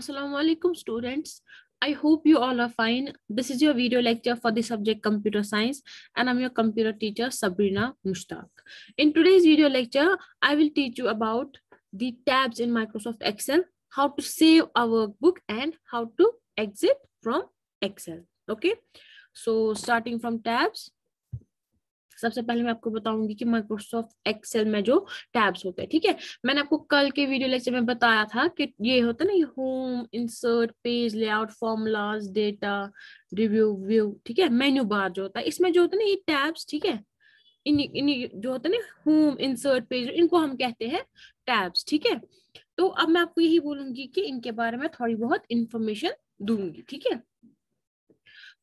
Assalamu alaikum students. I hope you all are fine. This is your video lecture for the subject computer science and I'm your computer teacher Sabrina Mushtaq. In today's video lecture, I will teach you about the tabs in Microsoft Excel, how to save a workbook and how to exit from Excel. Okay. So starting from tabs, सबसे पहले मैं आपको बताऊँगी कि Microsoft Excel में जो tabs होते हैं, ठीक है? मैंने आपको कल के वीडियो लेक्चर में बताया था कि ये होता है ना, ये home insert page layout formulas data review view ठीक है? मेन्यू बार जो होता है, इसमें जो होता है ना, ये टैब्स ठीक है? इन इन जो होता है ना होम इंसर्ट पेज इनको हम कहते हैं टैब्स ठीक है? तो अब मैं आपको यही बोलूँगी कि इनके बारे में थोड़ी बहुत इंफॉर्मेशन दूँगी, ठीक है?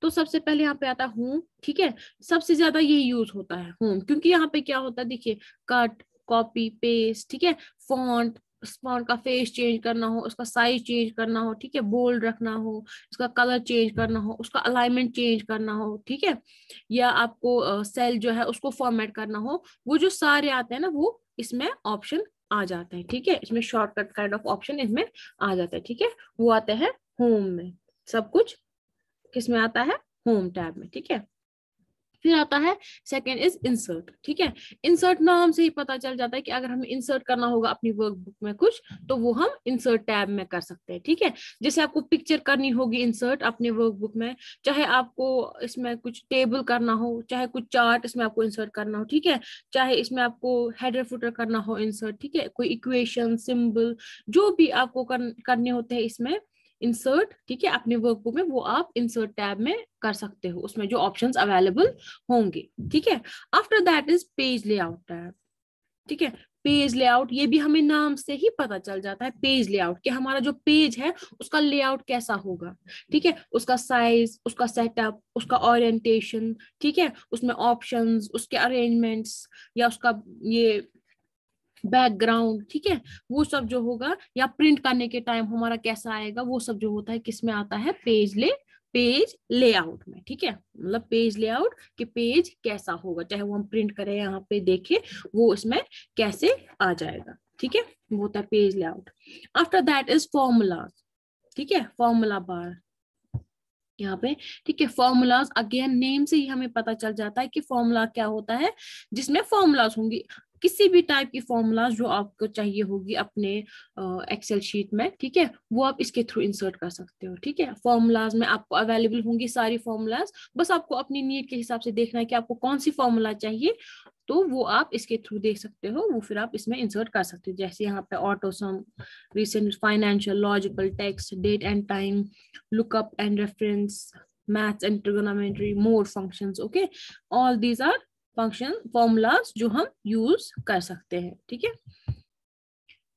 तो सबसे पहले यहाँ पे आता है होम ठीक है? सबसे ज़्यादा ये यूज़ होता है होम क्योंकि यहाँ पे क्या होता है, देखिए कट कॉपी पेस्ट ठीक है? फॉन्ट फॉन्ट का फेस चेंज करना हो, उसका साइज़ चेंज करना हो, ठीक है? बोल्ड रखना हो, उसका कलर चेंज करना हो, उसका अलाइनमेंट चेंज करना हो, ठीक है? या आपको सेल जो है, उसको फॉर्मेट करना हो, वो जो सारे आते हैं ना, वो इसमें ऑप्शन आ जाते हैं, ठीक है? इसमें शॉर्टकट काइंड ऑफ़ ऑप्शन इसमें आ जाता है, ठीक है? वो आते हैं होम में, सब कुछ किसमें आता है? होम टैब में ठीक है? फिर आता है सेकेंड इज़ इंसर्ट ठीक है? इंसर्ट नाम से ही पता चल जाता है कि अगर हमें इंसर्ट करना होगा अपनी वर्कबुक में कुछ तो वो हम इंसर्ट टैब में कर सकते हैं ठीक है? जैसे आपको पिक्चर करनी होगी इंसर्ट अपने वर्कबुक में चाहे आपको इसमें कुछ टेबल करना हो चाहे कुछ चार्ट इसमें आपको इंसर्ट करना हो ठीक है? चाहे इसमें आपको हेडर फुटर करना हो इंसर्ट ठीक है? कोई इक्वेशन सिंबल जो भी आपको कर, करने होते हैं इसमें इंसर्ट ठीक है, अपने वर्कबुक में वो आप इंसर्ट टैब में कर सकते हो, उसमें जो ऑप्शंस अवेलेबल होंगे, ठीक है? After that is page layout tab ठीक है? पेज लेआउट ये भी हमें नाम से ही पता चल जाता है पेज लेआउट कि हमारा जो पेज है, उसका लेआउट कैसा होगा, ठीक है? उसका साइज़ उसका सेटअप उसका ओरिएंटेशन ठीक है? उसमें ऑप्शंस उसके अरेंजमेंट्स या उसका ये बैकग्राउंड ठीक है? वो सब जो होगा, या प्रिंट करने के टाइम हमारा कैसा आएगा, वो सब जो होता है, किसमें आता है? पेज ले पेज लेआउट में, ठीक है? मतलब पेज लेआउट कि पेज कैसा होगा, चाहे वो हम प्रिंट करें, यहाँ पे देखें, वो इसमें कैसे आ जाएगा, ठीक है? वो होता है page layout after that is formula ठीक है? फॉर्मूला बार यहाँ पे, ठीक है? फॉर्मूलाज अगेन नेम से ही हमें पता चल जाता है कि फॉर्मूला क्या होता है, जिसमें फॉर्मूलाज होंगी। किसी भी टाइप की फॉर्मूलाज जो आपको चाहिए होगी अपने एक्सेल शीट में, ठीक है? वो आप इसके थ्रू इंसर्ट कर सकते हो, ठीक है? फॉर्मूलाज में आपको अवेलेबल होंगी सारी फॉर्मूलाज बस आपको अपनी नीड के हिसाब से देखना है कि आपको कौन सी फॉर्मूला चाहिए तो वो आप इसके थ्रू देख सकते हो, वो फिर आप इसमें इंसर्ट कर सकते हो। जैसे यहाँ पे autosum recent financial logical text date and time lookup and reference maths and trigonometry mode functions okay all these are function formulas जो हम यूज़ कर सकते हैं, ठीक है?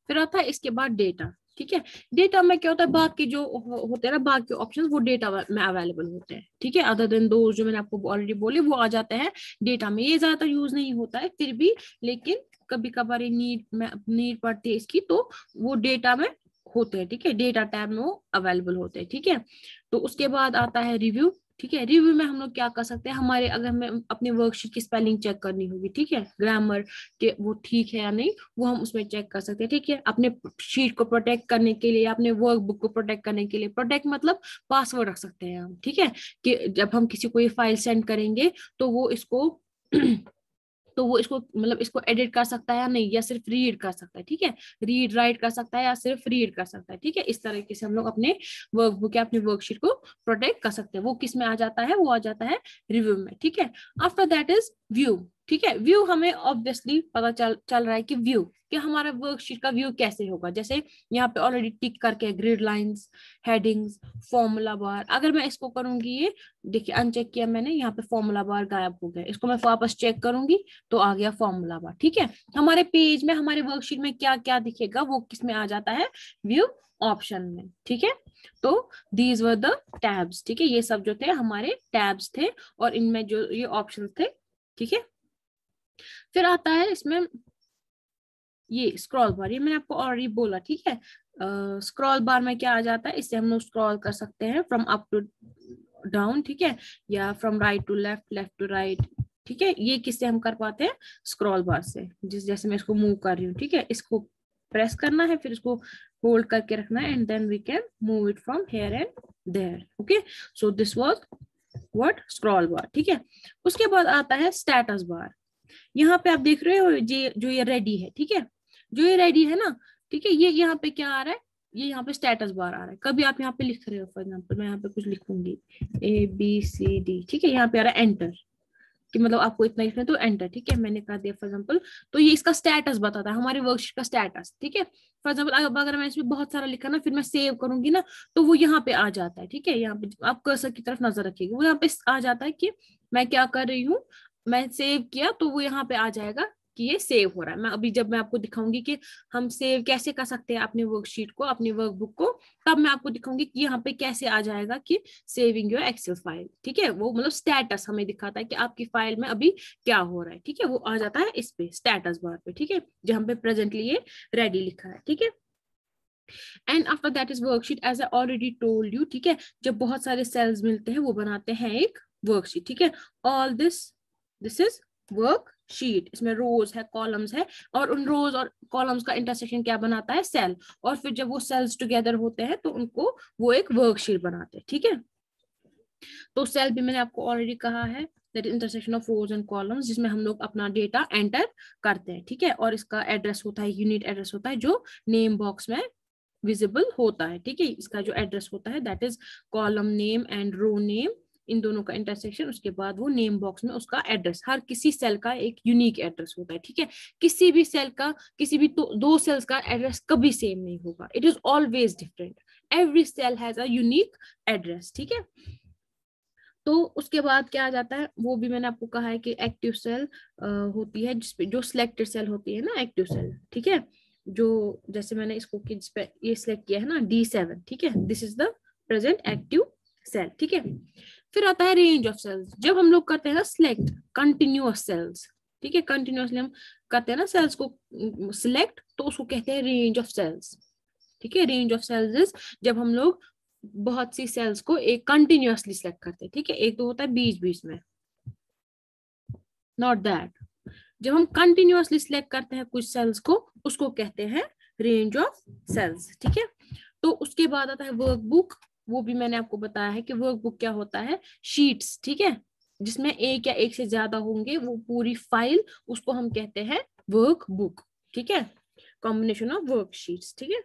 फिर आता है इसके बाद डेटा ठीक है? डेटा में क्या होता है? बाकी जो होते हैं ना बाकी ऑप्शंस वो डेटा में अवेलेबल होते हैं, ठीक है? अदर देन दो जो मैंने आपको ऑलरेडी बोले, वो आ जाते हैं। डेटा में ये ज़्यादातर यूज़ नहीं होता है, फिर भी, लेकिन कभी कभार नीड में नीड पड़ती है इसकी तो वो डेटा में होते हैं, ठीक है? डेटा टैब में वो अवेलेबल होते हैं, ठीक है? तो उसके बाद आता है रिव्यू ठीक है? रिव्यू में हम लोग क्या कर सकते हैं? हमारे अगर हमें अपने वर्कशीट की स्पेलिंग चेक करनी होगी, ठीक है? ग्रामर के वो ठीक है या नहीं, वो हम उसमें चेक कर सकते हैं, ठीक है? अपने शीट को प्रोटेक्ट करने के लिए, अपने वर्क बुक को प्रोटेक्ट करने के लिए प्रोटेक्ट मतलब पासवर्ड रख सकते हैं हम, ठीक है? कि जब हम किसी को ये फ़ाइल सेंड करेंगे तो वो इसको तो वो इसको मतलब इसको एडिट कर सकता है या नहीं, या सिर्फ़ रीड कर सकता है, ठीक है? रीड राइट कर सकता है या सिर्फ़ रीड कर सकता है, ठीक है? इस तरीके से हम लोग अपने वर्कबुक या अपनी वर्कशीट को प्रोटेक्ट कर सकते हैं। वो किसमें आ जाता है? वो आ जाता है रिव्यू में, ठीक है? आफ्टर दैट इज़ व्यू ठीक है? व्यू हमें ऑब्वियसली पता चल चल रहा है कि व्यू कि हमारा वर्कशीट का व्यू कैसे होगा? जैसे यहाँ पे ऑलरेडी टिक करके grid lines headings formula bar अगर मैं इसको करूँगी ये, देखिए अनचेक किया मैंने, यहाँ पे फॉर्मूला बार गायब हो गया। इसको मैं वापस चेक करूँगी तो आ गया फॉर्मूला बार ठीक है? हमारे पेज में, हमारे वर्कशीट में क्या क्या दिखेगा, वो किसमें आ जाता है? व्यू ऑप्शन में, ठीक है? तो दीज वर द टैब्स ठीक है? ये सब जो थे, हमारे टैब्स थे, और इनमें जो ये ऑप्शन थे, ठीक है? फिर आता है इसमें ये स्क्रॉल बार ये मैंने आपको ऑलरेडी बोला ठीक है? स्क्रॉल uh, बार में क्या आ जाता है? इससे हम लोग स्क्रॉल कर सकते हैं फ्रॉम अप टू डाउन ठीक है? या from right to left left to right ठीक है? ये किससे हम कर पाते हैं? स्क्रॉल बार से जिस जैसे मैं इसको मूव कर रही हूँ ठीक है? इसको प्रेस करना है फिर इसको होल्ड करके रखना है and then we can move it from here and there okay so this was what scroll bar ठीक है? उसके बाद आता है स्टेटस बार यहाँ पे आप देख रहे हो ये, जो ये रेडी है, ठीक है? जो ये रेडी है ना, ठीक है? ये यहाँ पे क्या आ रहा है? ये यहाँ पे स्टेटस बार आ रहा है। कभी आप यहाँ पे लिख रहे हो फॉर एग्ज़ाम्पल मैं यहाँ पे कुछ लिखूँगी। ए बी सी डी ठीक है? यहाँ पे आ रहा है एंटर कि मतलब आपको इतना लिखना है तो एंटर ठीक है? मैंने कहा दिया फॉर एग्ज़ाम्पल तो ये इसका स्टेटस बताता है, हमारे वर्कशीट का स्टेटस ठीक है? फॉर एग्ज़ाम्पल अगर मैं इसमें बहुत सारा लिखा ना, फिर मैं सेव करूँगी ना तो वो यहाँ पे आ जाता है, ठीक है? यहाँ पे आप कर्सर की तरफ़ नज़र रखिएगा। वो यहाँ पे आ जाता है कि मैं क्या कर रही हूँ? मैं सेव किया तो वो यहाँ पे आ जाएगा कि ये सेव हो रहा है। मैं अभी जब मैं आपको दिखाऊँगी कि हम सेव कैसे कर सकते हैं अपने वर्कशीट को, अपनी वर्कबुक को, तब मैं आपको दिखाऊँगी कि यहाँ पे कैसे आ जाएगा कि सेविंग योर एक्सेल फ़ाइल ठीक है? वो मतलब स्टेटस हमें दिखाता है कि आपकी फ़ाइल में अभी क्या हो रहा है, ठीक है? वो आ जाता है इस पे स्टेटस बार पे, ठीक है? जहाँ पे प्रेजेंटली ये रेडी लिखा है, ठीक है? And after that is worksheet as I already told you ठीक है? जब बहुत सारे सेल्स मिलते हैं, वो बनाते हैं एक वर्कशीट ठीक है? All this this is work sheet इसमें रोज है कॉलम्स है, और उन रोज और कॉलम्स का इंटरसेक्शन क्या बनाता है? सेल और फिर जब वो सेल्स टुगेदर होते हैं तो उनको वो एक वर्कशीट बनाते हैं, ठीक है? तो सेल भी मैंने आपको ऑलरेडी कहा है that intersection of rows and columns जिसमें हम लोग अपना डेटा एंटर करते हैं, ठीक है? और इसका एड्रेस होता है यूनिट एड्रेस होता है, जो नेम बॉक्स में विजिबल होता है, ठीक है? इसका जो एड्रेस होता है that is column name and row name इन दोनों का इंटरसेक्शन उसके बाद वो नेम बॉक्स में उसका एड्रेस हर किसी सेल का एक यूनिक एड्रेस होता है ठीक है? किसी भी सेल का किसी भी तो, दो सेल्स का एड्रेस कभी सेम नहीं होगा। It is always different every cell has a unique address ठीक है? तो उसके बाद क्या आ जाता है? वो भी मैंने आपको कहा है कि एक्टिव सेल होती है जिसपे जो सिलेक्टेड सेल होती है ना एक्टिव सेल ठीक है? जो जैसे मैंने इसको कि जिसपे ये सिलेक्ट किया है ना डी सेवन ठीक है? This is the present active cell ठीक है? फिर आता है रेंज ऑफ़ सेल्स जब हम लोग करते हैं ना सिलेक्ट कंटिन्यूस सेल्स ठीक है? कंटिन्यूसली हम करते हैं ना सेल्स को सिलेक्ट तो उसको कहते हैं रेंज ऑफ़ सेल्स ठीक है? रेंज ऑफ़ सेल्स जब हम लोग बहुत सी सेल्स को एक कंटिन्यूसली सिलेक्ट करते हैं, ठीक है? एक तो होता है बीच बीच में। नॉट दैट जब हम कंटिन्यूसली सिलेक्ट करते हैं कुछ सेल्स को, उसको कहते हैं रेंज ऑफ़ सेल्स ठीक है? तो उसके बाद आता है वर्कबुक वो भी मैंने आपको बताया है कि वर्कबुक क्या होता है? शीट्स ठीक है? जिसमें एक या एक से ज़्यादा होंगे, वो पूरी फ़ाइल उसको हम कहते हैं वर्क बुक ठीक है? कॉम्बिनेशन ऑफ़ वर्कशीट्स ठीक है?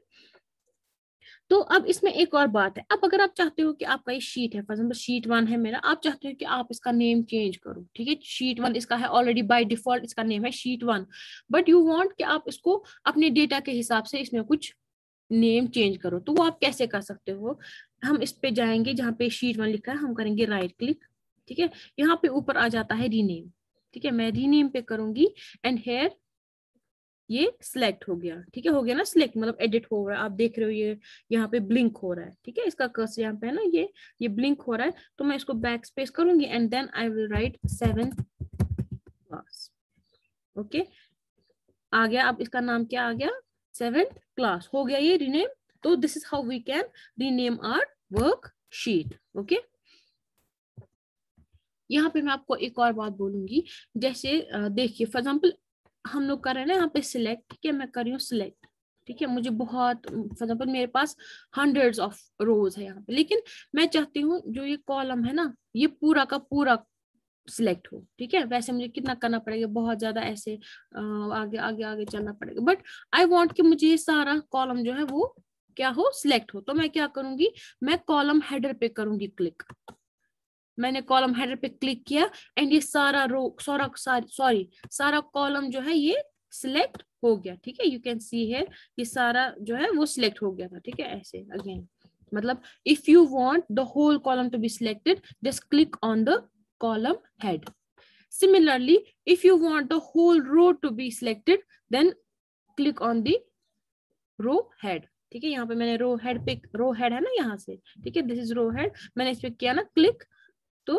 तो अब इसमें एक और बात है। अब अगर आप चाहते हो कि आपका ये शीट है फॉर एग्ज़ाम्पल शीट वन है मेरा, आप चाहते हो कि आप इसका नेम चेंज करो, ठीक है? शीट वन इसका है ऑलरेडी बाय डिफ़ॉल्ट इसका नेम है sheet one but you want कि आप इसको अपने डेटा के हिसाब से इसमें कुछ नेम चेंज करो। तो वो आप कैसे कर सकते हो? हम इस पे जाएँगे जहाँ पे शीट वन लिखा है, हम करेंगे राइट क्लिक ठीक है? यहाँ पे ऊपर आ जाता है रीनेम ठीक है? मैं रीनेम पे करूँगी एंड हेयर ये सिलेक्ट हो गया, ठीक है? हो गया ना सिलेक्ट मतलब एडिट हो रहा है। आप देख रहे हो ये, यहाँ पे ब्लिंक हो रहा है, ठीक है? इसका कर्स यहाँ पे है ना, ये ये ब्लिंक हो रहा है। तो मैं इसको बैक स्पेस करूँगी and then I will write seven class okay आ गया, अब इसका नाम क्या आ गया? सेवेंथ क्लास हो गया ये रीनेम तो this is how we can rename our work sheet okay यहाँ पे मैं आपको एक और बात बोलूँगी, जैसे देखिए फॉर एग्ज़ाम्पल हम लोग कर रहे हैं ना यहाँ पे सिलेक्ट ठीक है, मैं कर रही हूँ सिलेक्ट ठीक है? मुझे बहुत फॉर एग्ज़ाम्पल मेरे पास हंड्रेड्स ऑफ़ रोज है यहाँ पे, लेकिन मैं चाहती हूँ जो ये कॉलम है ना, ये पूरा का पूरा सिलेक्ट हो, ठीक है? वैसे मुझे कितना करना पड़ेगा? बहुत ज़्यादा ऐसे आगे आगे आगे चलना पड़ेगा बट आई वॉन्ट कि मुझे ये सारा कॉलम जो है वो क्या हो? सिलेक्ट हो। तो मैं क्या करूँगी? मैं कॉलम हेडर पे करूँगी क्लिक मैंने कॉलम हेडर पे क्लिक किया एंड ये सारा रो सारा सॉरी सारा कॉलम जो है ये सिलेक्ट हो गया। ठीक है? यू कैन सी है ये सारा जो है वो सिलेक्ट हो गया था। ठीक है? ऐसे अगेन मतलब if you want the whole column to be selected just click on the column head Similarly, if you want the whole row to be selected, then click on the row head. ठीक है, यहाँ पे मैंने row head पे रो head है ना यहाँ से, ठीक है दिस इज़ रो हेड मैंने इस पे किया ना क्लिक तो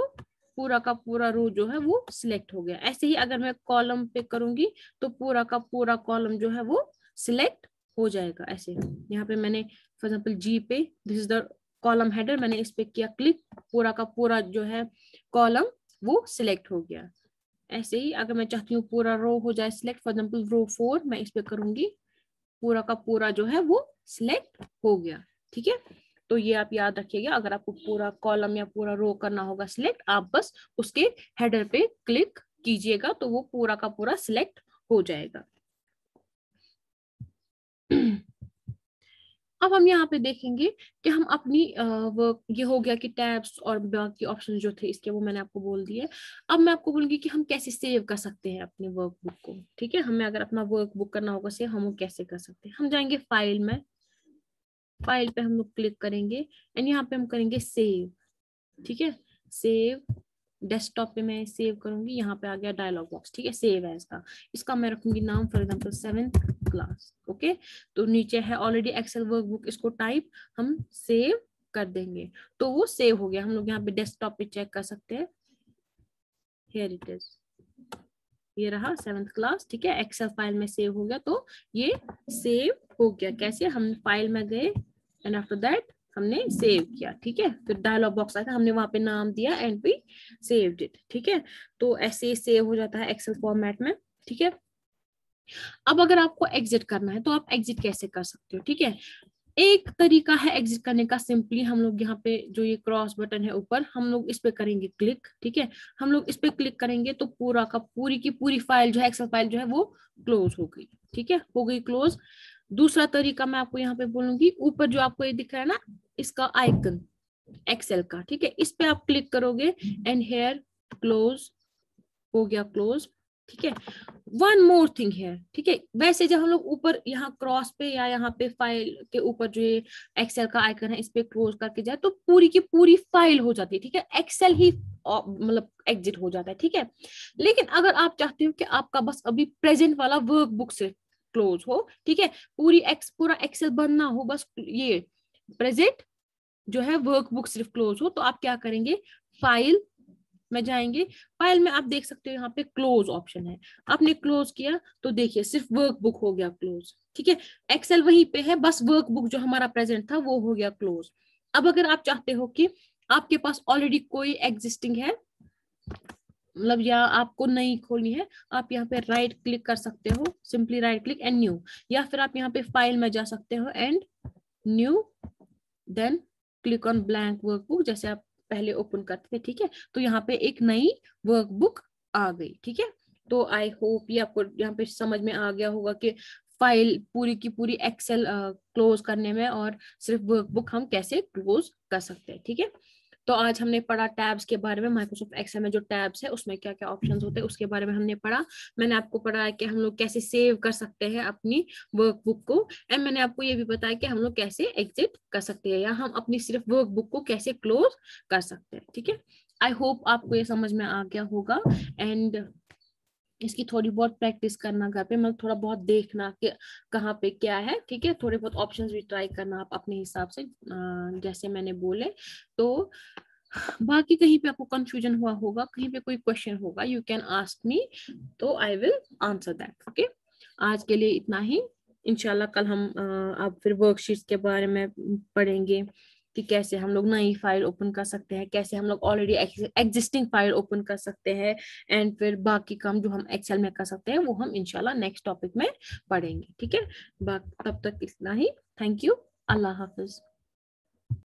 पूरा का पूरा रो जो है वो सिलेक्ट हो गया। ऐसे ही अगर मैं कॉलम पे करूँगी तो पूरा का पूरा कॉलम जो है वो सिलेक्ट हो जाएगा, ऐसे। यहाँ पे मैंने फॉर एग्ज़ाम्पल जी पे this is the column header मैंने इस पे किया क्लिक पूरा का पूरा जो है कॉलम वो सिलेक्ट हो गया। ऐसे ही अगर मैं चाहती हूँ पूरा रो हो जाए select for example row four मैं इस पे करूँगी। पूरा का पूरा जो है वो सिलेक्ट हो गया, ठीक है? तो ये आप याद रखिएगा, अगर आपको पूरा कॉलम या पूरा रो करना होगा सिलेक्ट आप बस उसके हेडर पे क्लिक कीजिएगा तो वो पूरा का पूरा सिलेक्ट हो जाएगा। अब हम यहाँ पे देखेंगे कि हम अपनी वर्क ये हो गया कि टैब्स और बाकी ऑप्शन जो थे इसके वो मैंने आपको बोल दिए। अब मैं आपको बोलूँगी कि हम कैसे सेव कर सकते हैं अपने वर्क बुक को, ठीक है? हमें अगर अपना वर्क बुक करना होगा सेव हम वो कैसे कर सकते हैं? हम जाएँगे फ़ाइल में फ़ाइल पे हम लोग क्लिक करेंगे एंड यहाँ पे हम करेंगे सेव ठीक है? सेव डेस्कटॉप पे मैं सेव करूँगी, यहाँ पे आ गया डायलॉग बॉक्स ठीक है? सेव है इसका। इसका मैं रखूँगी नाम for example seventh class okay तो नीचे है ऑलरेडी एक्सेल वर्कबुक इसको टाइप हम सेव कर देंगे। तो वो सेव हो गया। हम लोग यहाँ पे डेस्कटॉप पे चेक कर सकते हैं। इज़ ये रहा सेवेंथ क्लास ठीक है? एक्सेल फ़ाइल में सेव हो गया। तो ये सेव हो गया। कैसे? हम फ़ाइल में गए एंड आफ्टर दैट हमने सेव किया, ठीक है? फिर डायलॉग बॉक्स आया था, हमने वहाँ पे नाम दिया एंड वी सेव्ड इट ठीक है? तो ऐसे सेव हो जाता है एक्सेल फॉर्मेट में, ठीक है? अब अगर आपको एग्जिट करना है तो आप एग्जिट कैसे कर सकते हो, ठीक है? एक तरीका है एग्जिट करने का सिंपली हम लोग यहाँ पे जो ये क्रॉस बटन है ऊपर, हम लोग इस पे करेंगे क्लिक ठीक है? हम लोग इस पे क्लिक करेंगे तो पूरा का पूरी की पूरी फ़ाइल जो है एक्सेल फ़ाइल जो है, वो क्लोज हो गई, ठीक है? हो गई क्लोज दूसरा तरीका मैं आपको यहाँ पे बोलूँगी, ऊपर जो आपको ये दिख रहा है ना, इसका आइकन एक्सेल का, ठीक है? इस पे आप क्लिक करोगे एंड हेयर क्लोज हो गया क्लोज ठीक है? वन मोर थिंग है ठीक है? वैसे जब हम लोग ऊपर यहाँ क्रॉस पे या यहाँ पे फ़ाइल के ऊपर जो ये एक्सेल का आइकन है, इस पे क्लोज करके जाए तो पूरी की पूरी फ़ाइल हो जाती है, ठीक है? एक्सेल ही मतलब एग्जिट हो जाता है, ठीक है? लेकिन अगर आप चाहते हो कि आपका बस अभी प्रेजेंट वाला वर्क बुक से क्लोज हो, ठीक है? पूरी एक्स पूरा एक्सेल बंद ना हो, बस ये प्रेजेंट जो है वर्क बुक सिर्फ़ क्लोज हो तो आप क्या करेंगे? फ़ाइल में जाएँगे। फ़ाइल में आप देख सकते हो यहाँ पे क्लोज ऑप्शन है। आपने क्लोज किया तो देखिए, सिर्फ़ वर्क बुक हो गया क्लोज ठीक है? एक्सेल वहीं पे है, बस वर्क बुक जो हमारा प्रेजेंट था, वो हो गया क्लोज अब अगर आप चाहते हो कि आपके पास ऑलरेडी कोई एग्जिस्टिंग है मतलब या आपको नई खोलनी है, आप यहाँ पे राइट क्लिक कर सकते हो simply right click and new या फिर आप यहाँ पे फ़ाइल में जा सकते हो and new then click on blank workbook जैसे आप पहले ओपन करते थे, ठीक है? तो यहाँ पे एक नई वर्कबुक आ गई, ठीक है? तो आई होप ये आपको यहाँ पे समझ में आ गया होगा कि फ़ाइल पूरी की पूरी एक्सेल क्लोज करने में और सिर्फ़ वर्कबुक हम कैसे क्लोज कर सकते हैं, ठीक है? तो आज हमने पढ़ा टैब्स के बारे में माइक्रोसॉफ्ट एक्सेल में जो टैब्स है, उसमें क्या क्या ऑप्शंस होते हैं, उसके बारे में हमने पढ़ा। मैंने आपको पढ़ा कि हम लोग कैसे सेव कर सकते हैं अपनी वर्कबुक को एंड मैंने आपको ये भी बताया कि हम लोग कैसे एग्जिट कर सकते हैं या हम अपनी सिर्फ़ वर्कबुक को कैसे क्लोज कर सकते हैं, ठीक है? आई होप आपको ये समझ में आ गया होगा एंड इसकी थोड़ी बहुत प्रैक्टिस करना घर पे मतलब थोड़ा बहुत देखना कि कहाँ पे क्या है, ठीक है? थोड़े बहुत ऑप्शंस भी ट्राई करना आप अपने हिसाब से जैसे मैंने बोले। तो बाकी कहीं पे आपको कंफ्यूजन हुआ होगा, कहीं पे कोई क्वेश्चन होगा यू कैन आस्क मी तो I will answer that okay आज के लिए इतना ही। इनशाला कल हम आप फिर वर्कशीट्स के बारे में पढ़ेंगे। कि कैसे हम लोग नई फ़ाइल ओपन कर सकते हैं, कैसे हम लोग ऑलरेडी एग्जिस्टिंग फ़ाइल ओपन कर सकते हैं एंड फिर बाकी काम जो हम एक्सेल में कर सकते हैं, वो हम इनशाला नेक्स्ट टॉपिक में पढ़ेंगे, ठीक है? तब तक इतना ही थैंक यू अल्लाह हाफिज।